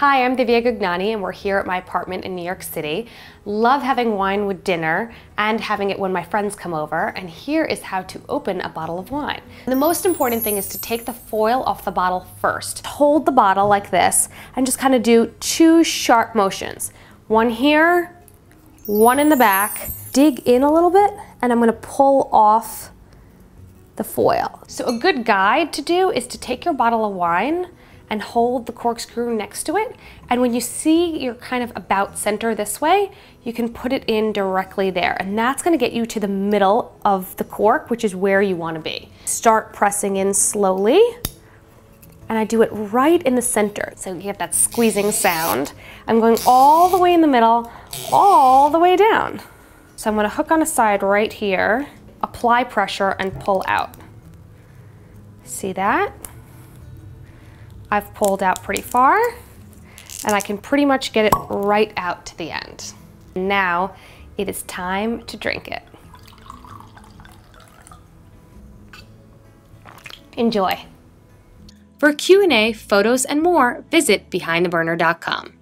Hi, I'm Divya Gugnani and we're here at my apartment in New York City. Love having wine with dinner and having it when my friends come over and here is how to open a bottle of wine. The most important thing is to take the foil off the bottle first. Hold the bottle like this and just kind of do two sharp motions. One here, one in the back. Dig in a little bit and I'm gonna pull off the foil. So a good guide to do is to take your bottle of wine and hold the corkscrew next to it. And when you see you're kind of about center this way, you can put it in directly there. And that's gonna get you to the middle of the cork, which is where you wanna be. Start pressing in slowly. And I do it right in the center. So you get that squeezing sound. I'm going all the way in the middle, all the way down. So I'm gonna hook on a side right here, apply pressure and pull out. See that? I've pulled out pretty far and I can pretty much get it right out to the end. Now it is time to drink it. Enjoy. For Q&A, photos, and more, visit behindtheburner.com.